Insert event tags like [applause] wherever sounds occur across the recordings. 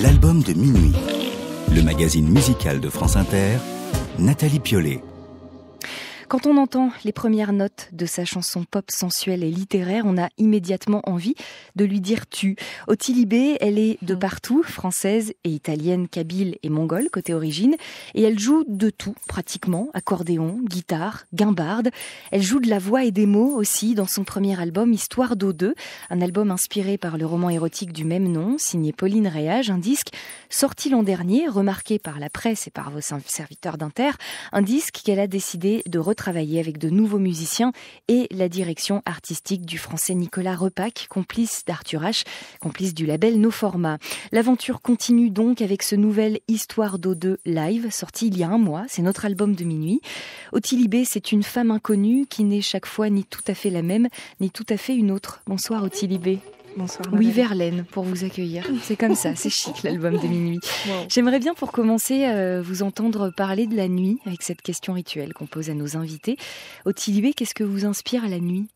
L'album de minuit. Le magazine musical de France Inter. Nathalie Piolet. Quand on entend les premières notes de sa chanson pop sensuelle et littéraire, on a immédiatement envie de lui dire tu. Ottilibé, elle est de mm. partout, française et italienne, kabyle et mongole côté origine, et elle joue de tout pratiquement, accordéon, guitare, guimbarde. Elle joue de la voix et des mots aussi dans son premier album Histoire d'eau 2, un album inspiré par le roman érotique du même nom, signé Pauline Réage, un disque sorti l'an dernier, remarqué par la presse et par vos serviteurs d'Inter, un disque qu'elle a décidé de travailler avec de nouveaux musiciens et la direction artistique du français Nicolas Repac, complice d'Arthur H, complice du label No Format. L'aventure continue donc avec ce nouvel Histoire d'eau 2 live, sorti il y a un mois. C'est notre album de minuit. Ottilibé, c'est une femme inconnue qui n'est chaque fois ni tout à fait la même, ni tout à fait une autre. Bonsoir Ottilibé. Bonsoir. Oui, Verlaine, pour vous accueillir. C'est comme ça, c'est chic l'album de minuit. J'aimerais bien pour commencer euh, vous entendre parler de la nuit avec cette question rituelle qu'on pose à nos invités. Ottilibé, qu'est-ce que vous inspire la nuit?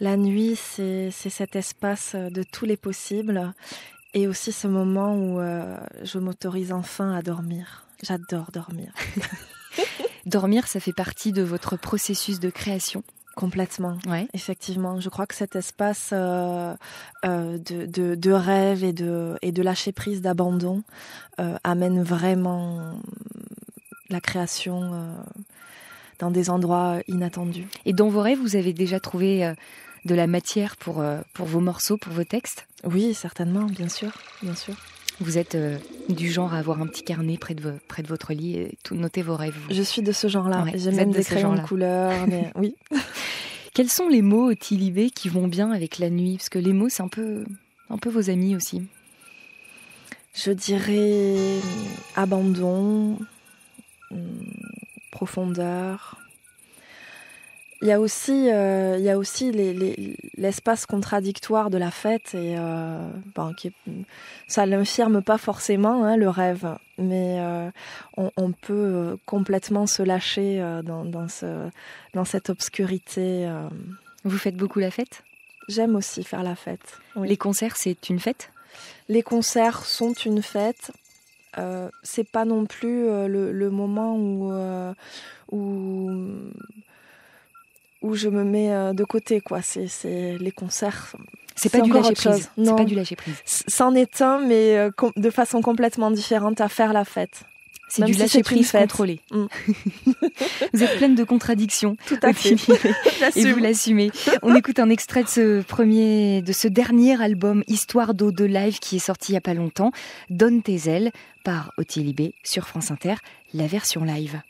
La nuit, c'est cet espace de tous les possibles et aussi ce moment où euh, je m'autorise enfin à dormir. J'adore dormir. [laughs] dormir, ça fait partie de votre processus de création? Complètement, ouais. effectivement. Je crois que cet espace euh, euh, de, de, de, rêve et de, et de lâcher prise, d'abandon, euh, amène vraiment la création dans des endroits inattendus. Et dans vos rêves, vous avez déjà trouvé de la matière pour, pour vos morceaux, pour vos textes? Oui, certainement, bien sûr, bien sûr. Vous êtes euh, du genre à avoir un petit carnet près de, près de votre lit et tout noter vos rêves. Je suis de ce genre-là. J'aime même des crayons de couleur. Mais... [laughs] oui. Quels sont les mots Tilibé qui vont bien avec la nuit? Parce que les mots, c'est un peu, un peu vos amis aussi. Je dirais abandon, hum, profondeur, il y a aussi, euh, il y a aussi l'espace les, contradictoire de la fête et euh, bon, qui ça n'infirme pas forcément hein, le rêve, mais euh, on, on, peut complètement se lâcher euh, dans, dans, ce, dans cette obscurité. Euh. Vous faites beaucoup la fête? J'aime aussi faire la fête. Oui. Les concerts, c'est une fête? Les concerts sont une fête. Euh, c'est pas non plus le, le, moment où, où où je me mets euh, de côté, quoi. C'est les concerts. C'est pas, du lâcher prise. C'est pas du lâcher prise. C'en est un, mais euh, de façon complètement différente à faire la fête. C'est du lâcher prise contrôlé. Mm. [laughs] vous êtes pleine de contradictions. Tout à fait. [laughs] Et vous l'assumez. On écoute un extrait de ce premier, de ce dernier album Histoire d'eau de live qui est sorti il y a pas longtemps. Donne tes ailes par Ottilie sur France Inter, la version live.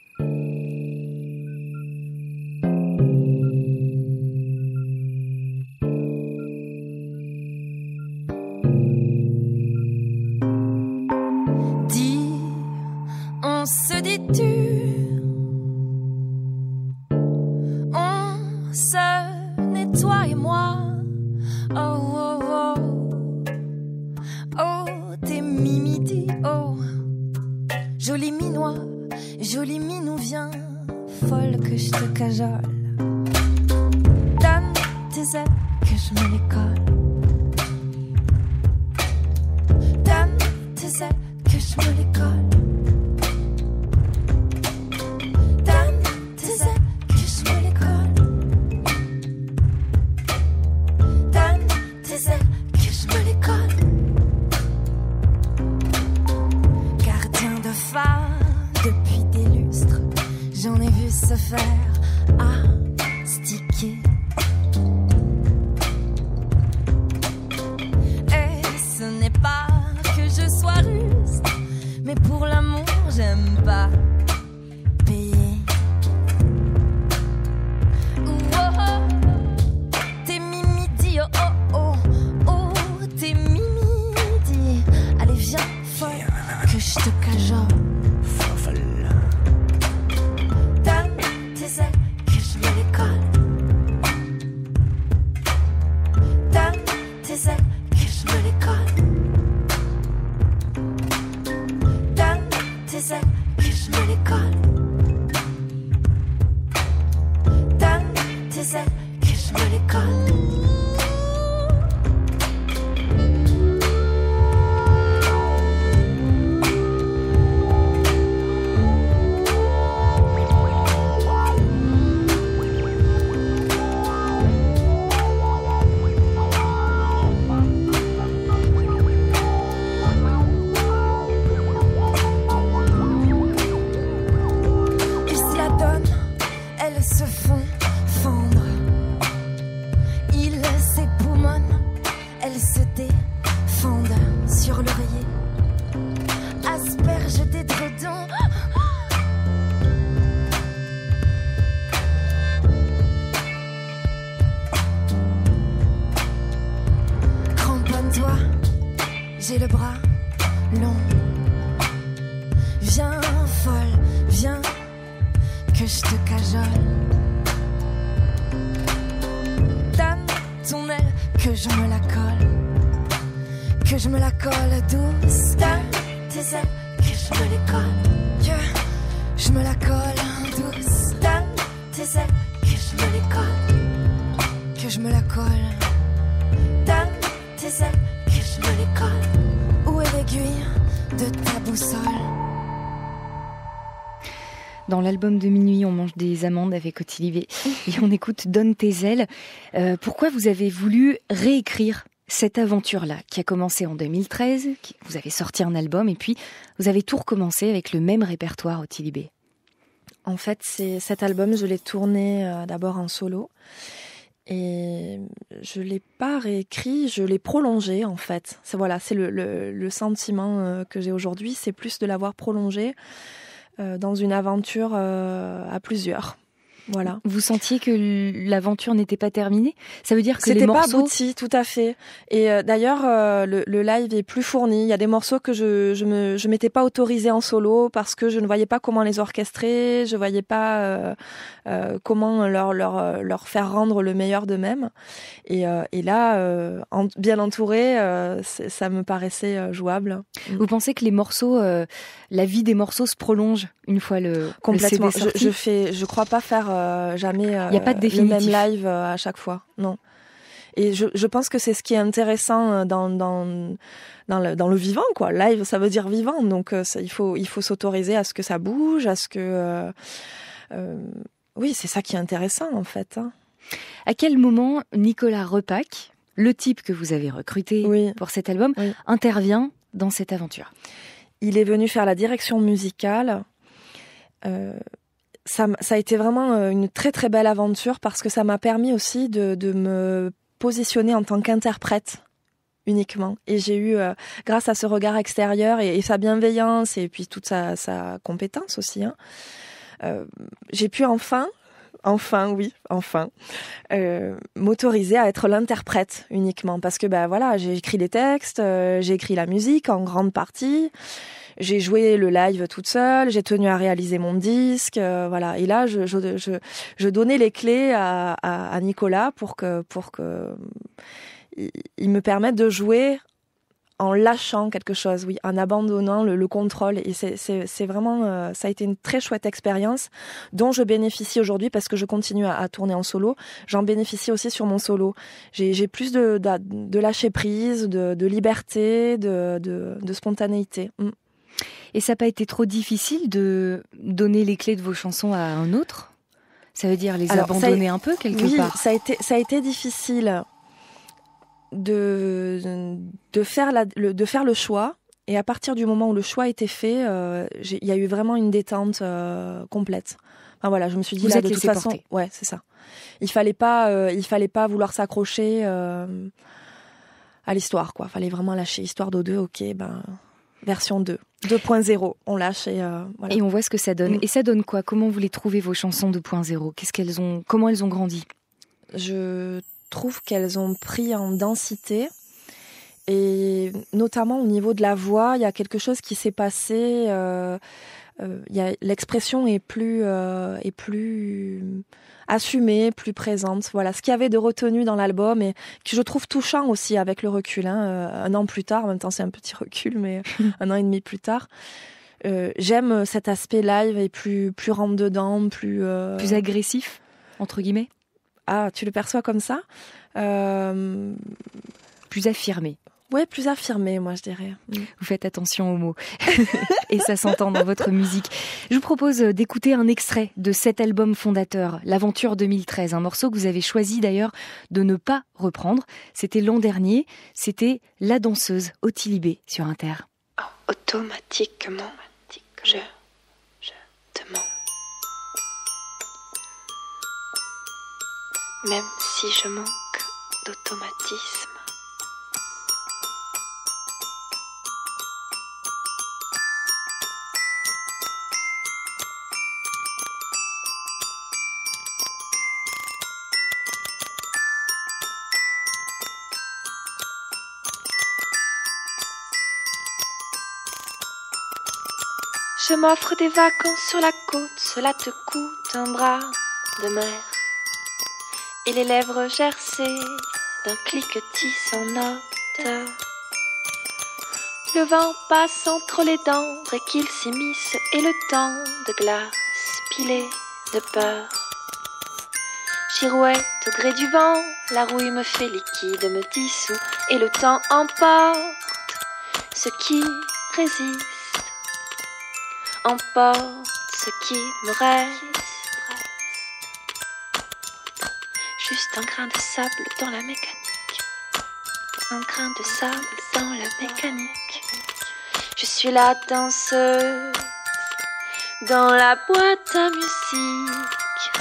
swear to God. Long. Viens folle, viens que je te cajole. Donne ton aile que je me la colle. Que je me la colle douce. Donne tes ailes que je me les colle. Que je me la colle douce. Donne tes ailes que je me les colle. Que je me la colle. Donne tes ailes l'aiguille de ta boussole? Dans l'album de minuit, on mange des amandes avec Otilivé [laughs] et on écoute Donne tes ailes. Euh, pourquoi vous avez voulu réécrire cette aventure-là qui a commencé en 2013 Vous avez sorti un album et puis vous avez tout recommencé avec le même répertoire Ottilibé. En fait, cet album, je l'ai tourné euh, d'abord en solo et je l'ai pas réécrit, je l'ai prolongé en fait. C'est voilà, c'est le, le, le, sentiment euh, que j'ai aujourd'hui, c'est plus de l'avoir prolongé euh, dans une aventure euh, à plusieurs. Voilà. Vous sentiez que l'aventure n'était pas terminée? Ça veut dire que les morceaux... pas abouti, tout à fait. Et euh, d'ailleurs, euh, le, le, live est plus fourni. Il y a des morceaux que je je me je m'étais pas autorisée en solo parce que je ne voyais pas comment les orchestrer, je voyais pas euh, comment leur leur leur faire rendre le meilleur d'eux-mêmes. Et, et là, en, bien entouré, ça me paraissait jouable. Vous pensez que les morceaux, la vie des morceaux se prolonge une fois le complètement. Le CD je, je fais, je crois pas faire euh, jamais euh, y a pas de le même live euh, à chaque fois. Non. Et je, je pense que c'est ce qui est intéressant dans, dans, dans, le, dans le vivant, quoi. Live, ça veut dire vivant. Donc, ça, il faut, il faut s'autoriser à ce que ça bouge, à ce que. Euh, oui, c'est ça qui est intéressant, en fait. Hein. À quel moment Nicolas Repac, le type que vous avez recruté oui. pour cet album, oui. intervient dans cette aventure? Il est venu faire la direction musicale. Euh, ça, a été vraiment euh, une très très belle aventure parce que ça m'a permis aussi de, de, me positionner en tant qu'interprète uniquement. Et j'ai eu, euh, grâce à ce regard extérieur et, sa bienveillance et puis toute sa, compétence aussi, hein, euh, j'ai pu enfin, enfin oui, enfin, euh, m'autoriser à être l'interprète uniquement parce que ben voilà, j'ai écrit les textes, j'ai écrit la musique en grande partie. J'ai joué le live toute seule, j'ai tenu à réaliser mon disque, euh, voilà. Et là, je, donnais les clés à, Nicolas pour que, pour que il, me permette de jouer en lâchant quelque chose, oui, en abandonnant le, le contrôle. Et c'est vraiment, euh, ça a été une très chouette expérience dont je bénéficie aujourd'hui parce que je continue à, tourner en solo. J'en bénéficie aussi sur mon solo. J'ai plus de, de, lâcher prise, de, liberté, de spontanéité. Mm. Et ça n'a pas été trop difficile de donner les clés de vos chansons à un autre? Ça veut dire les Alors, abandonner a, un peu quelque oui, part? ça a été, ça a été difficile de, de, faire la, le, de faire le choix. Et à partir du moment où le choix était fait, euh, il y a eu vraiment une détente euh, complète. Enfin voilà, je me suis dit Vous là de toute façon, porter. ouais, c'est ça. Il fallait pas, euh, il fallait pas vouloir s'accrocher à l'histoire, quoi. Fallait vraiment lâcher histoire d'O2. Ok, ben version 2. 2.0, on lâche et euh, voilà. Et on voit ce que ça donne. Mmh. Et ça donne quoi? Comment vous les trouvez vos chansons 2.0 Qu'est-ce qu'elles ont Comment elles ont grandi? Je trouve qu'elles ont pris en densité et notamment au niveau de la voix, il y a quelque chose qui s'est passé. Euh, l'expression est plus euh, est plus assumée, plus présente. Voilà, ce qu'il y avait de retenu dans l'album et que je trouve touchant aussi avec le recul. Hein, euh, un an plus tard, en même temps c'est un petit recul, mais [laughs] un an et demi plus tard. Euh, J'aime cet aspect live et plus plus rentre dedans, plus euh, plus agressif entre guillemets. Ah, tu le perçois comme ça? Euh, Plus affirmé. Ouais, plus affirmé, moi je dirais. Vous faites attention aux mots. [laughs] Et ça s'entend dans votre musique. Je vous propose d'écouter un extrait de cet album fondateur, L'Aventure 2013, un morceau que vous avez choisi d'ailleurs de ne pas reprendre. C'était l'an dernier, c'était La danseuse Otilibé sur Inter. Oh, automatiquement, je, je te mens. Même si je manque d'automatisme. M'offre des vacances sur la côte, cela te coûte un bras de mer. Et les lèvres gercées d'un cliquetis sans note. Le vent passe entre les dents, et qu'il s'immisce, et le temps de glace pilé de peur. Girouette au gré du vent, la rouille me fait liquide, me dissout, et le temps emporte ce qui résiste, emporte ce qui me reste. Juste un grain de sable dans la mécanique, un grain de sable dans la mécanique. Je suis la danseuse dans la boîte à musique.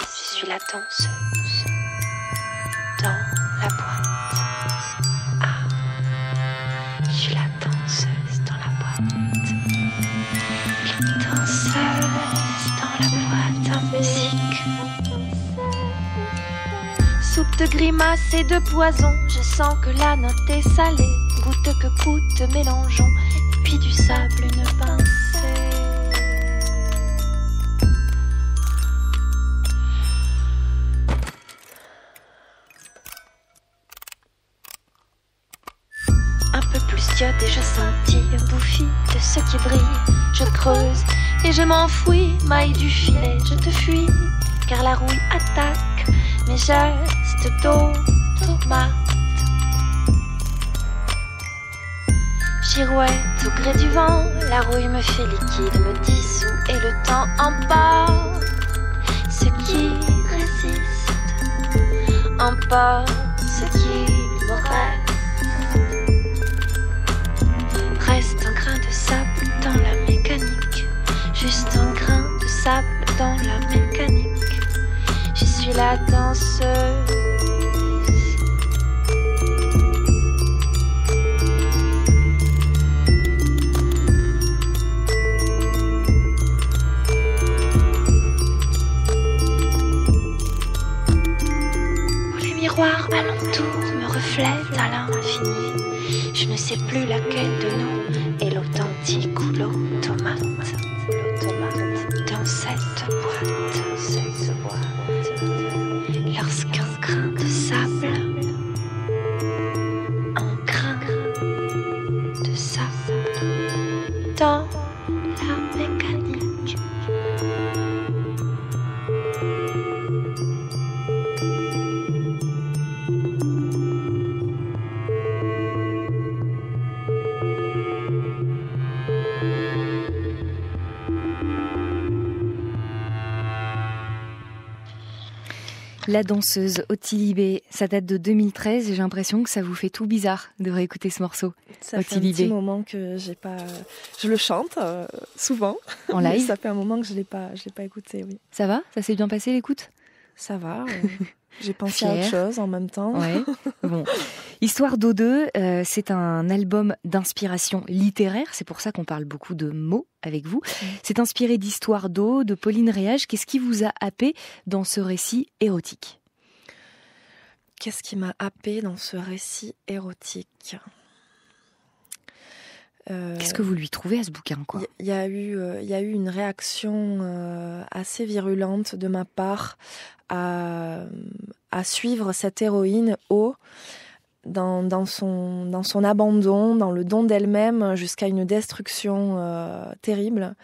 Je suis la danseuse de grimaces et de poison, je sens que la note est salée. Goutte que coûte, mélangeons, et puis du sable, une pincée. Un peu plus iode et je sentis un bouffi de ce qui brille. Je creuse et je m'enfouis, maille du filet, je te fuis, car la rouille attaque mes gestes d'automate. Girouette au gré du vent, la rouille me fait liquide, me dissout et le temps emporte ce qui résiste, emporte ce qui me reste. Reste un grain de sable dans la mécanique, juste un grain de sable dans la mécanique. Je suis la danseuse. Miroirs alentour me reflètent à l'infini. Je ne sais plus laquelle de nous est l'authentique ou l'automate. L'automate dans cette boîte, La danseuse Ottilie B, ça date de 2013 et j'ai l'impression que ça vous fait tout bizarre de réécouter ce morceau. Ça fait un petit moment que j'ai pas. Je le chante euh, souvent. En live [laughs] Ça fait un moment que je l'ai pas, je l'ai pas écouté. Oui, Ça va? Ça s'est bien passé l'écoute? Ça va. euh, [laughs] j'ai pensé à autre chose en même temps. Ouais. [laughs] bon. Histoire d'eau 2, euh, c'est un album d'inspiration littéraire. C'est pour ça qu'on parle beaucoup de mots avec vous. C'est inspiré d'Histoire d'eau de Pauline Réage. Qu'est-ce qui vous a happé dans ce récit érotique? Qu'est-ce qui m'a happé dans ce récit érotique? Euh, Qu'est-ce que vous lui trouvez à ce bouquin Il y, a eu, euh, y a eu une réaction euh, assez virulente de ma part à, suivre cette héroïne au dans, son, abandon, dans le don d'elle-même jusqu'à une destruction euh, terrible.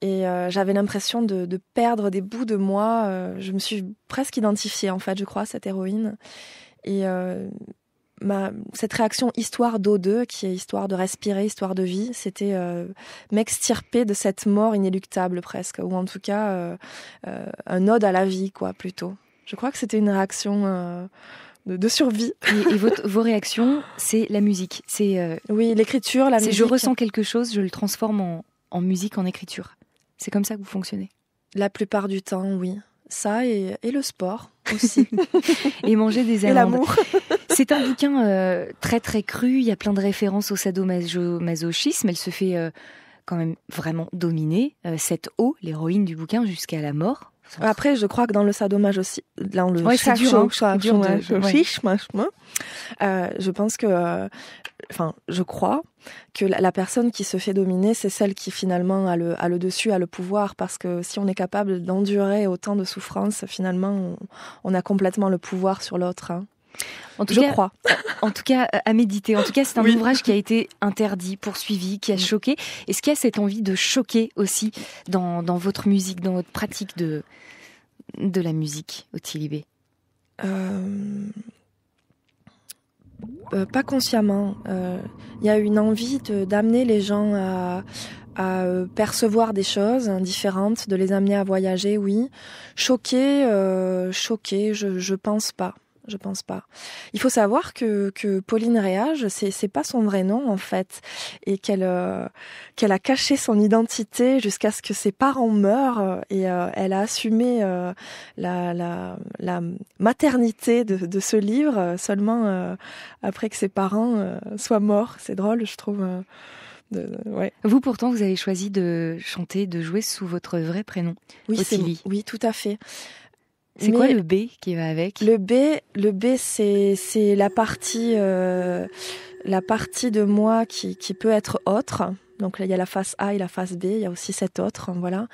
Et euh, j'avais l'impression de, perdre des bouts de moi. euh, je me suis presque identifiée, en fait, je crois, à cette héroïne. Et ma, cette réaction histoire d'eau 2, qui est histoire de respirer, histoire de vie, c'était euh, m'extirper de cette mort inéluctable presque, ou en tout cas euh, euh, un ode à la vie, quoi, plutôt. Je crois que c'était une réaction de, de survie. Et, et votre- vos réactions, c'est la musique. C'est Oui, l'écriture, la musique. je ressens quelque chose, je le transforme en, en musique, en écriture. C'est comme ça que vous fonctionnez? La plupart du temps, oui. Ça et, et le sport aussi. [laughs] Et manger des et amandes. l'amour. [laughs] C'est un bouquin euh, très très cru. Il y a plein de références au sadomasochisme. Elle se fait euh, quand même vraiment dominer. Euh, cette eau, l'héroïne du bouquin, jusqu'à la mort. Après, je crois que dans le dans le Ouais, c'est dur, hein. C'est dur de- ouais. franchement, euh, je pense que, enfin, je crois que la, la personne qui se fait dominer, c'est celle qui finalement a le, a le dessus, a le pouvoir, parce que si on est capable d'endurer autant de souffrances, finalement, on, on a complètement le pouvoir sur l'autre. hein. En tout Je cas, crois. [laughs] En tout cas, à méditer. En tout cas, c'est un Oui. ouvrage qui a été interdit, poursuivi, qui a choqué. Est-ce qu'il y a cette envie de choquer aussi dans, dans votre musique, dans votre pratique de, de la musique au Tilibé Euh, euh, pas consciemment. Euh, Il y a une envie d'amener les gens à, à, percevoir des choses différentes, de les amener à voyager, oui. Choquer, choquer, je, je pense pas. Je pense pas. Il faut savoir que, que Pauline Réage, c'est c'est pas son vrai nom en fait, et qu'elle euh, qu'elle a caché son identité jusqu'à ce que ses parents meurent, et euh, elle a assumé euh, la, la, la maternité de, de ce livre seulement après que ses parents soient morts. C'est drôle, je trouve. de- de- ouais. Vous, pourtant, vous avez choisi de chanter, de jouer sous votre vrai prénom. Oui, c'est Ottilie. oui, tout à fait. C'est quoi le B qui va avec? Le B, le B, c'est c'est la partie euh, la partie de moi qui qui peut être autre. Donc là, il y a la face A et la face B. Il y a aussi cette autre, voilà.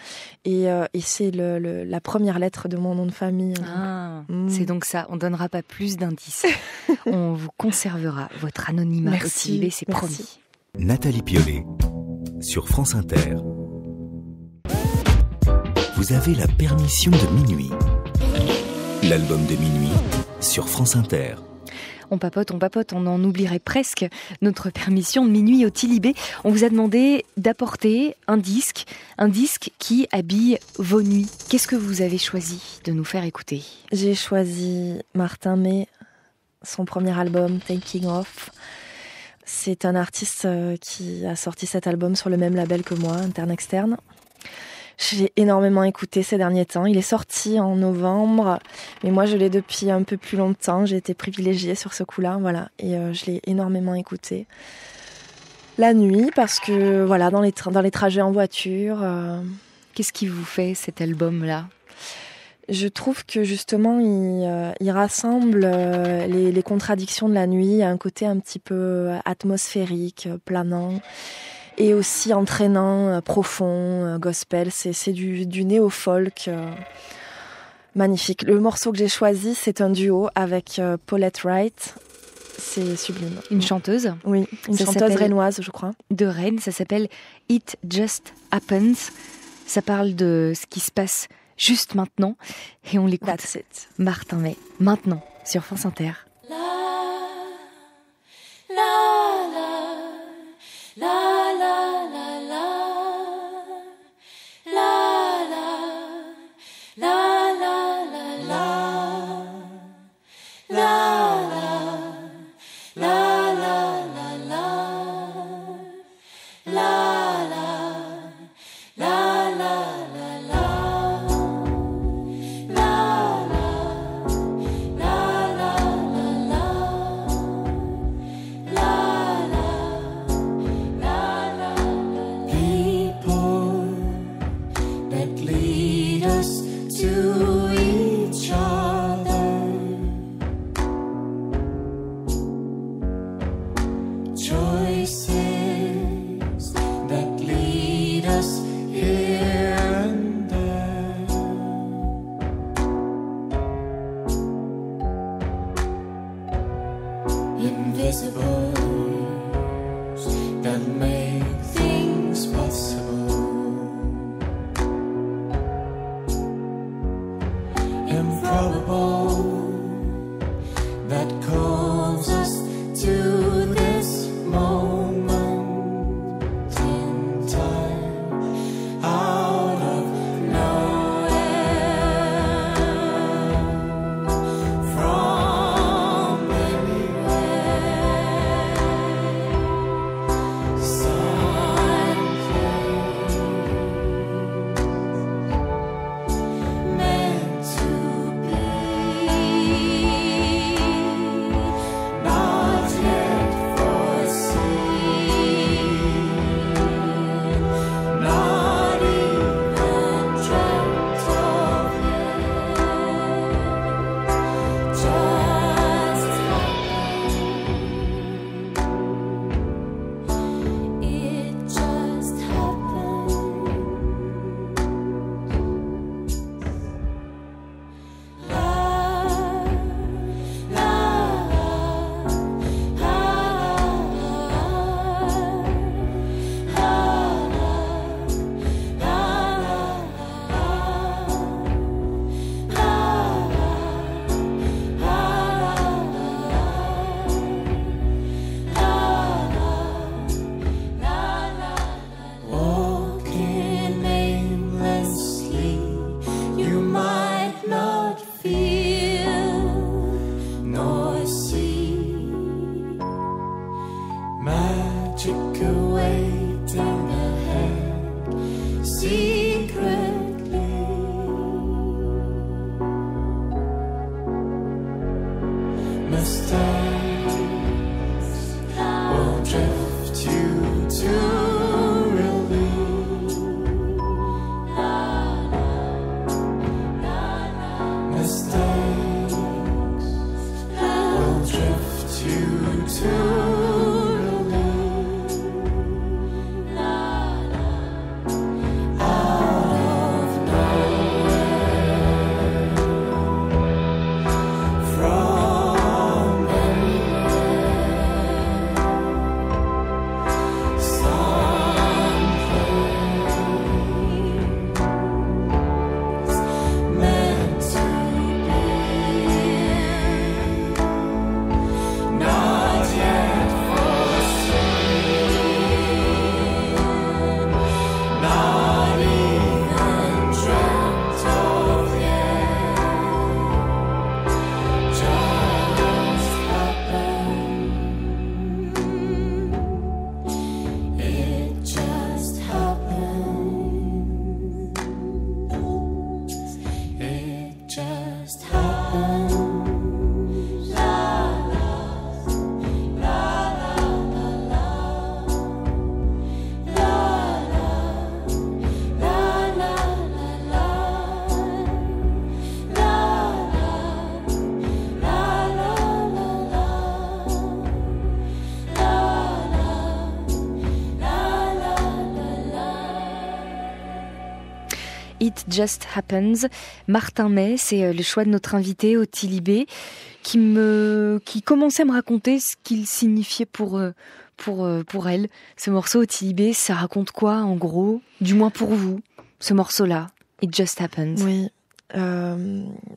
Et, euh, et c'est le, le- la première lettre de mon nom de famille. Ah, Mm. C'est donc ça, on donnera pas plus d'indices. [laughs] on vous conservera votre anonymat Merci, c'est merci. promis. Nathalie Piollet, sur France Inter. Vous avez la permission de minuit. L'album de minuit sur France Inter. On papote, on papote, on en oublierait presque notre permission de minuit au Tilibé. On vous a demandé d'apporter un disque, un disque qui habille vos nuits. Qu'est-ce que vous avez choisi de nous faire écouter? J'ai choisi Martin May, son premier album Taking Off. C'est un artiste euh, qui a sorti cet album sur le même label que moi, Interne Externe. J'ai énormément écouté ces derniers temps. Il est sorti en novembre, mais moi je l'ai depuis un peu plus longtemps. J'ai été privilégiée sur ce coup-là, voilà, et euh, je l'ai énormément écouté. La nuit, parce que voilà, dans les, tra- dans les trajets en voiture. euh, Qu'est-ce qui vous fait cet album-là? Je trouve que justement, il, euh, il rassemble euh, les, les contradictions de la nuit, Il y a un côté un petit peu atmosphérique, planant, et aussi entraînant, euh, profond, euh, gospel. C'est c'est du, du néo-folk. euh, magnifique. Le morceau que j'ai choisi, c'est un duo avec Paulette Wright. C'est sublime. Une chanteuse Oui, une Ça chanteuse rennoise, je crois. de Rennes, ça s'appelle It Just Happens. Ça parle de ce qui se passe juste maintenant et on l'écoute. That's it. Martin May, maintenant, sur France Inter. people song. Just Happens. Martin May, c'est euh, le choix de notre invité au Tilibé, qui me, qui commençait à me raconter ce qu'il signifiait pour, euh, pour, euh, pour elle. Ce morceau au Tilibé, ça raconte quoi, en gros? Du moins pour vous, ce morceau-là. It Just Happens. Oui.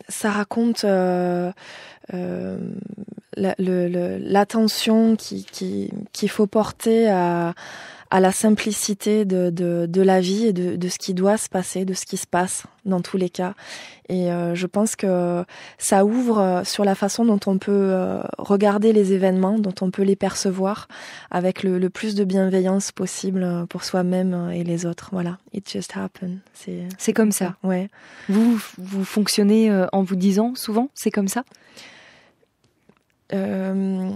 Ça raconte l'attention qui- qui- qu'il faut porter à, à la simplicité de, de, de la vie et de, de ce qui doit se passer, de ce qui se passe dans tous les cas. Et euh, je pense que ça ouvre euh, sur la façon dont on peut euh, regarder les événements, dont on peut les percevoir avec le, le plus de bienveillance possible pour soi-même et les autres. Voilà, it just happened. C'est C'est comme ça. ouais. Vous, vous fonctionnez en vous disant souvent, c'est comme ça? Euh,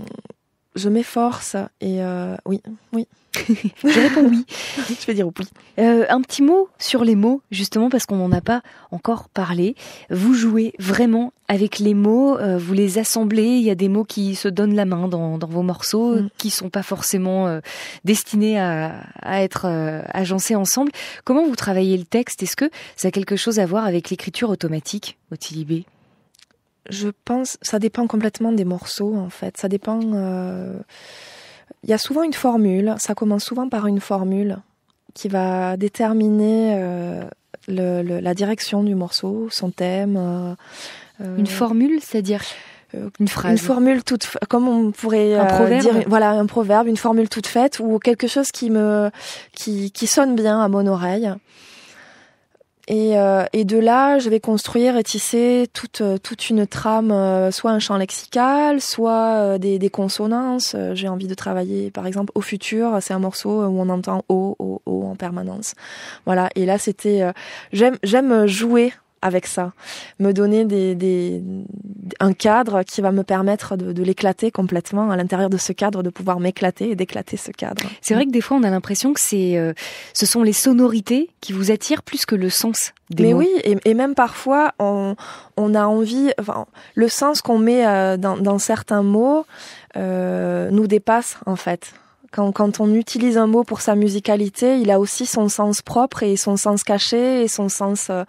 je m'efforce et euh, oui, oui. [laughs] Je réponds oui. [laughs] je vais dire oui. Euh, un petit mot sur les mots, justement, parce qu'on n'en a pas encore parlé. Vous jouez vraiment avec les mots, euh, vous les assemblez. Il y a des mots qui se donnent la main dans, dans vos morceaux, Mm. qui sont pas forcément euh, destinés à, à être euh, agencés ensemble. Comment vous travaillez le texte? Est-ce que ça a quelque chose à voir avec l'écriture automatique au Tilibé Je pense, ça dépend complètement des morceaux en fait. Ça dépend. euh, Il y a souvent une formule. Ça commence souvent par une formule qui va déterminer euh, le- le- la direction du morceau, son thème. euh, Une formule, c'est-à-dire une phrase Une formule toute, comme on pourrait Un dire, voilà, un proverbe, une formule toute faite ou quelque chose qui me, qui, qui sonne bien à mon oreille. Et, euh, et de là, je vais construire et tisser toute, euh, toute une trame, euh, soit un champ lexical, soit euh, des, des consonances. Euh, J'ai envie de travailler, par exemple, au futur. C'est un morceau où on entend O, O, O en permanence. Voilà. Et là, c'était, euh, j'aime, j'aime jouer avec ça, me donner des, des, un cadre qui va me permettre de, de l'éclater complètement à l'intérieur de ce cadre, de pouvoir m'éclater et d'éclater ce cadre. C'est vrai que des fois, on a l'impression que c'est, euh, ce sont les sonorités qui vous attirent plus que le sens des Mais mots. oui, et, et même parfois, on, on a envie, enfin, le sens qu'on met euh, dans, dans certains mots euh, nous dépasse en fait. Quand, quand on utilise un mot pour sa musicalité, il a aussi son sens propre et son sens caché et son sens. euh,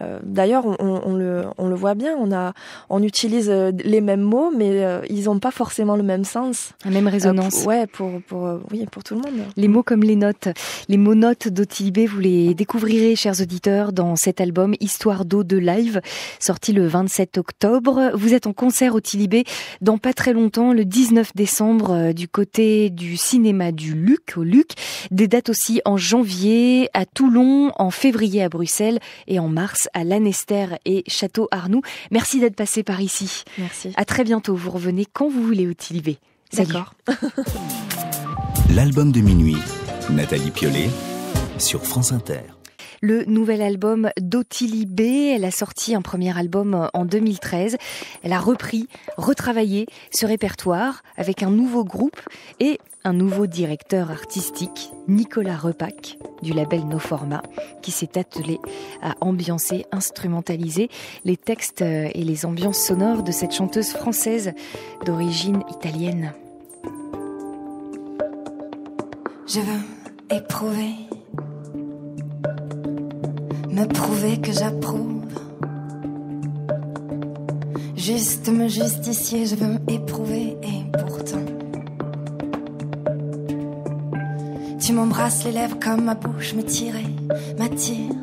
euh, D'ailleurs, on, on- le, on le voit bien. On a, on utilise euh, les mêmes mots, mais euh, ils n'ont pas forcément le même sens. La même résonance. pour- ouais, pour, pour, oui, pour tout le monde. Les mots comme les notes. Les mots notes d'Otilibé, vous les découvrirez, chers auditeurs, dans cet album Histoire d'eau de live, sorti le 27 octobre. Vous êtes en concert au Tilibé dans pas très longtemps, le 19 décembre, du côté du cinéma du Luc, au Luc. Des dates aussi en janvier à Toulon, en février à Bruxelles et en mars à Lanester et Château Arnoux. Merci d'être passé par ici. Merci. À très bientôt. Vous revenez quand vous voulez au Tilibé. D'accord. L'album de minuit, Nathalie Piolet, sur France Inter. Le nouvel album d'Ottilie B, elle a sorti un premier album en 2013. Elle a repris, retravaillé ce répertoire avec un nouveau groupe et un nouveau directeur artistique, Nicolas Repac, du label No Format, qui s'est attelé à ambiancer, instrumentaliser les textes et les ambiances sonores de cette chanteuse française d'origine italienne. Je veux éprouver, me prouver que j'approuve. Juste me justicier, je veux éprouver et pourtant. Tu m'embrasses les lèvres comme ma bouche me tirait, m'attire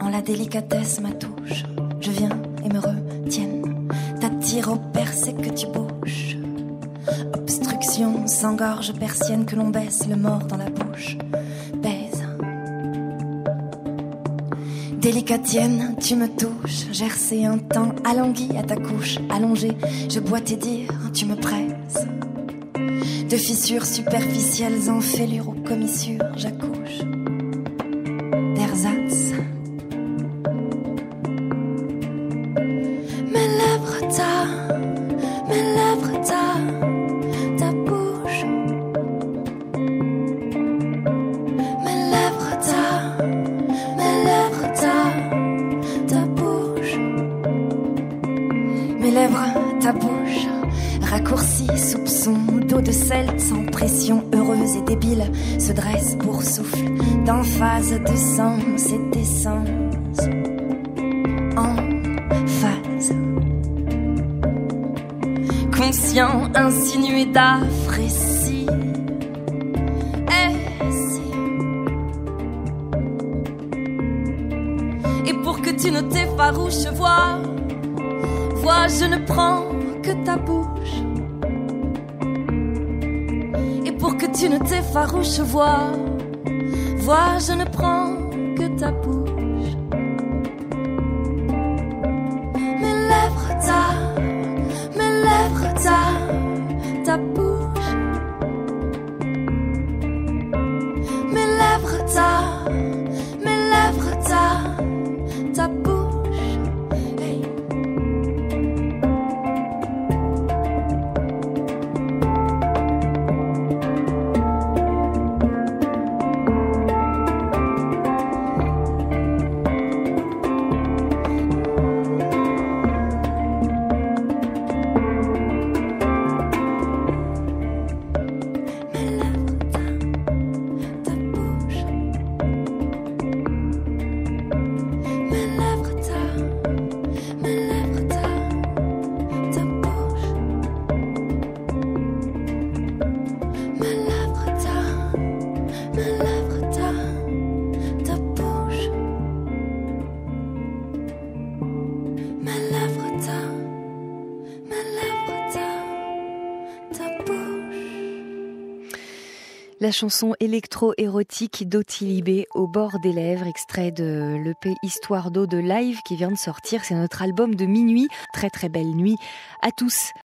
en la délicatesse ma touche. Je viens et me retienne, t'attire au percé que tu bouches. Obstruction, s'engorge persienne que l'on baisse le mort dans la bouche. Délicatienne, tu me touches, gercé un temps, alangui à ta couche, allongé, je bois tes dires, tu me presses. De fissures superficielles en fêlures aux commissures, j'accouche. D'emphase de sens et d'essence. En phase. Conscient, insinué d'affrécie. Et pour que tu ne t'effarouches, vois, vois, je ne prends que ta bouche. Et pour que tu ne t'effarouches, vois, vois, je ne prends que ta bouche. La chanson électro-érotique d'Ottilie B, Au bord des lèvres, extrait de l'EP Histoire d'eau de live qui vient de sortir. C'est notre album de minuit. Très très belle nuit à tous.